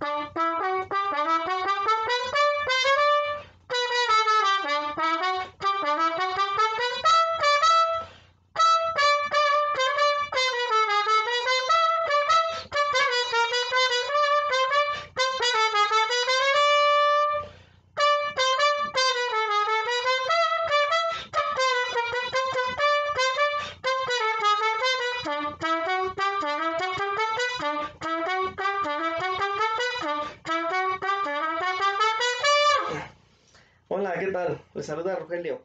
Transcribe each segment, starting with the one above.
Bye. Hola, ¿qué tal? Les saluda Rogelio.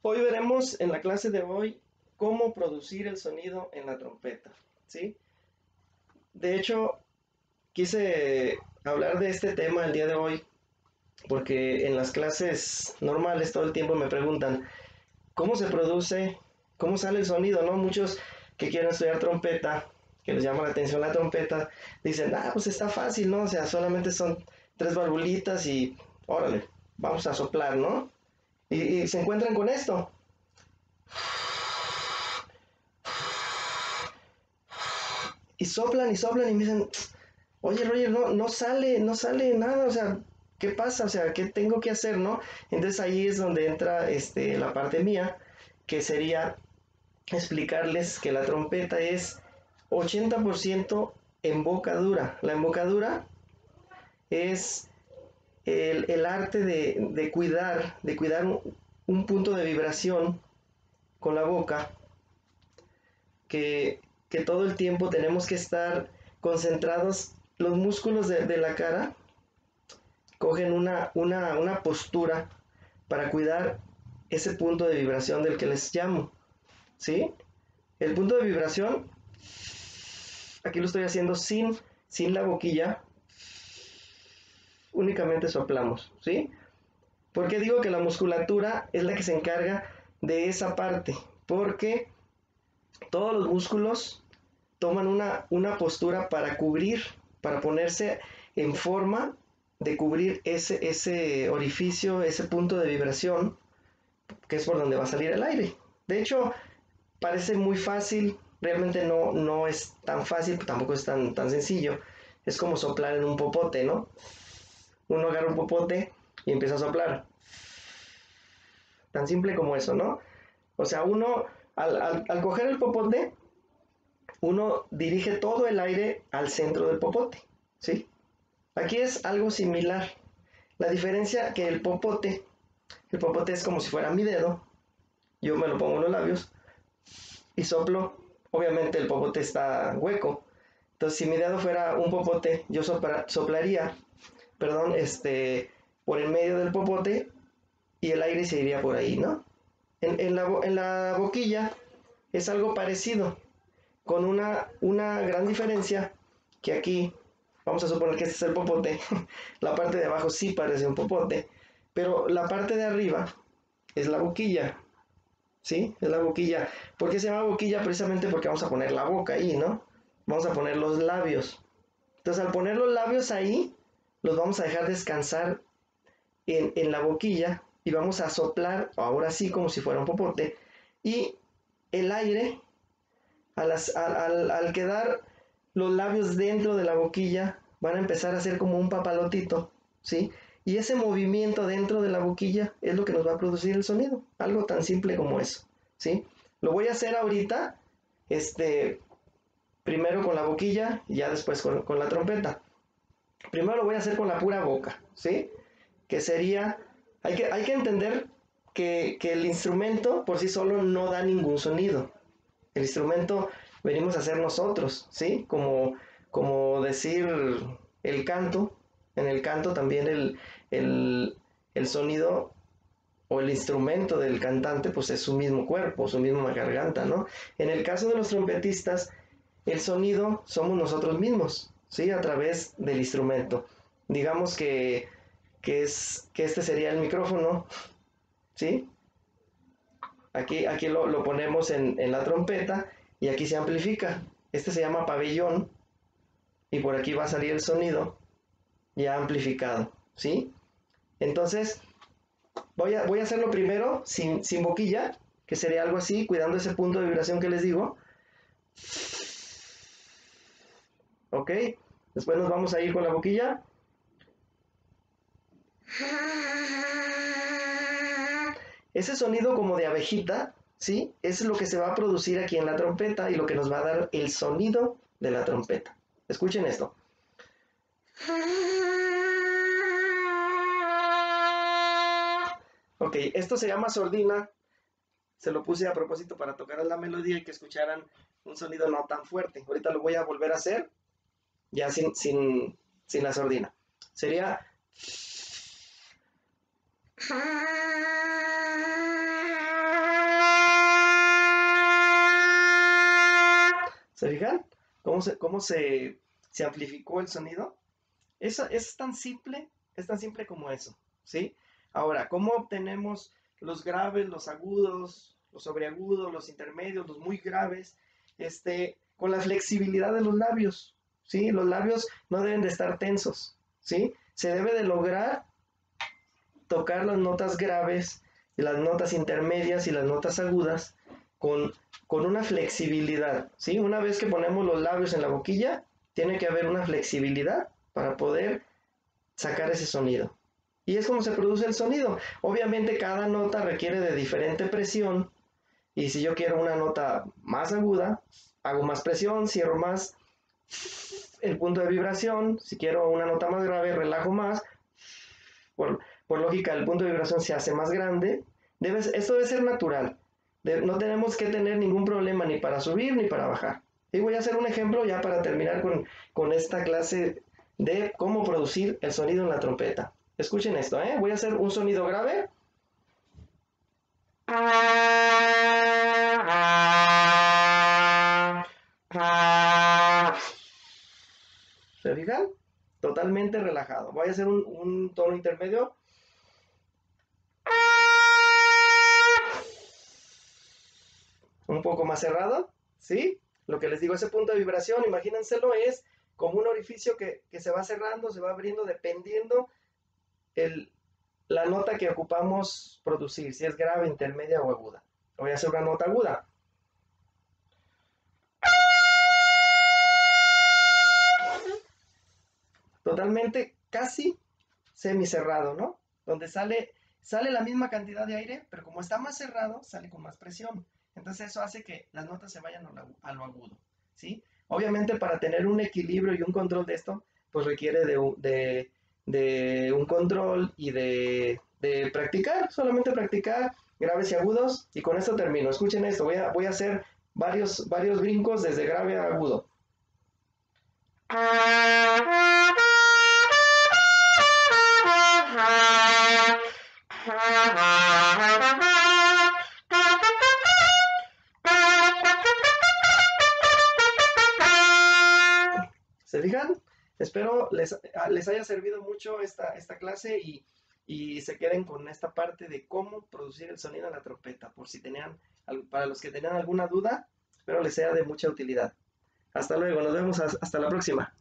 Hoy veremos en la clase de hoy cómo producir el sonido en la trompeta, ¿sí? De hecho, quise hablar de este tema el día de hoy porque en las clases normales todo el tiempo me preguntan cómo se produce, cómo sale el sonido, ¿no? Muchos que quieren estudiar trompeta, que les llama la atención la trompeta, dicen, ah, pues está fácil, ¿no? O sea, solamente son tres valvulitas y órale, vamos a soplar, ¿no? Y, se encuentran con esto. Y soplan y soplan y me dicen, oye Roger, no, no sale, no sale nada, o sea, ¿qué pasa? O sea, ¿qué tengo que hacer, no? Entonces ahí es donde entra este, la parte mía, que sería explicarles que la trompeta es 80% embocadura. La embocadura es el, arte de, cuidar, de cuidar un, punto de vibración con la boca, que, todo el tiempo tenemos que estar concentrados, los músculos de, la cara cogen una, una, una postura para cuidar ese punto de vibración del que les llamo, ¿sí? El punto de vibración, aquí lo estoy haciendo sin, sin la boquilla, únicamente soplamos, ¿sí? Porque digo que la musculatura es la que se encarga de esa parte? Porque todos los músculos toman una, una postura para cubrir, para ponerse en forma de cubrir ese, ese orificio, ese punto de vibración, que es por donde va a salir el aire. De hecho, parece muy fácil, realmente no, no es tan fácil, tampoco es tan, tan sencillo. Es como soplar en un popote, ¿no? Uno agarra un popote y empieza a soplar. Tan simple como eso, ¿no? O sea, uno, al, coger el popote, uno dirige todo el aire al centro del popote, ¿sí? Aquí es algo similar. La diferencia que el popote, el popote es como si fuera mi dedo, yo me lo pongo en los labios y soplo, obviamente el popote está hueco, entonces si mi dedo fuera un popote, yo soplaría perdón, este, por el medio del popote y el aire se iría por ahí, ¿no? En, la, boquilla es algo parecido, con una, una gran diferencia que aquí, vamos a suponer que este es el popote, la parte de abajo sí parece un popote, pero la parte de arriba es la boquilla, ¿sí? Es la boquilla. ¿Por qué se llama boquilla? Precisamente porque vamos a poner la boca ahí, ¿no? Vamos a poner los labios. Entonces al poner los labios ahí, los vamos a dejar descansar en, la boquilla y vamos a soplar, ahora sí como si fuera un popote, y el aire, al, al, quedar los labios dentro de la boquilla, van a empezar a hacer como un papalotito, ¿sí? Y ese movimiento dentro de la boquilla es lo que nos va a producir el sonido, algo tan simple como eso, ¿sí? Lo voy a hacer ahorita, este, primero con la boquilla y ya después con, con la trompeta. Primero lo voy a hacer con la pura boca, ¿sí? Que sería, hay que, hay que entender que, el instrumento por sí solo no da ningún sonido. El instrumento venimos a hacer nosotros, ¿sí? Como, como decir el canto, en el canto también el, el, sonido o el instrumento del cantante pues es su mismo cuerpo, su misma garganta, ¿no? En el caso de los trompetistas, el sonido somos nosotros mismos, ¿sí? A través del instrumento. Digamos que, es, que este sería el micrófono, ¿sí? Aquí, aquí lo, ponemos en, la trompeta y aquí se amplifica. Este se llama pabellón y por aquí va a salir el sonido ya amplificado, ¿sí? Entonces, voy a, voy a hacerlo primero sin, sin boquilla, que sería algo así, cuidando ese punto de vibración que les digo. ¿Ok? Después nos vamos a ir con la boquilla. Ese sonido como de abejita, ¿sí? Es lo que se va a producir aquí en la trompeta y lo que nos va a dar el sonido de la trompeta. Escuchen esto. Ok, esto se llama sordina. Se lo puse a propósito para tocar la melodía y que escucharan un sonido no tan fuerte. Ahorita lo voy a volver a hacer ya sin, sin, sin la sordina. Sería... ¿Se fijan? ¿Cómo se, cómo se, se amplificó el sonido? Eso es tan simple, es tan simple como eso, ¿sí? Ahora, ¿cómo obtenemos los graves, los agudos, los sobreagudos, los intermedios, los muy graves? Este, con la flexibilidad de los labios, ¿sí? Los labios no deben de estar tensos, ¿sí? Se debe de lograr tocar las notas graves, las notas intermedias y las notas agudas con, con una flexibilidad, ¿sí? Una vez que ponemos los labios en la boquilla, tiene que haber una flexibilidad para poder sacar ese sonido. Y es como se produce el sonido. Obviamente cada nota requiere de diferente presión y si yo quiero una nota más aguda, hago más presión, cierro más el punto de vibración. Si quiero una nota más grave, relajo más. Por, lógica, el punto de vibración se hace más grande. esto debe ser natural. no tenemos que tener ningún problema ni para subir ni para bajar. Y voy a hacer un ejemplo ya para terminar con, con esta clase de cómo producir el sonido en la trompeta. Escuchen esto, ¿eh? Voy a hacer un sonido grave. Totalmente relajado. Voy a hacer un, tono intermedio. Un poco más cerrado, ¿sí? Lo que les digo, ese punto de vibración, imagínenselo, es como un orificio que, se va cerrando, se va abriendo dependiendo la nota que ocupamos producir, si es grave, intermedia o aguda. Voy a hacer una nota aguda. Totalmente, casi semicerrado, ¿no? Donde sale, sale la misma cantidad de aire, pero como está más cerrado, sale con más presión. Entonces eso hace que las notas se vayan a lo agudo, ¿sí? Obviamente para tener un equilibrio y un control de esto, pues requiere de, un control y de, de, practicar, solamente practicar graves y agudos. Y con esto termino. Escuchen esto, voy a, voy a hacer varios, varios brincos desde grave a agudo. Espero les, ah, les haya servido mucho esta, esta clase y, y, se queden con esta parte de cómo producir el sonido en la trompeta. Por si tenían, para los que tenían alguna duda, espero les sea de mucha utilidad. Hasta luego, nos vemos hasta la próxima.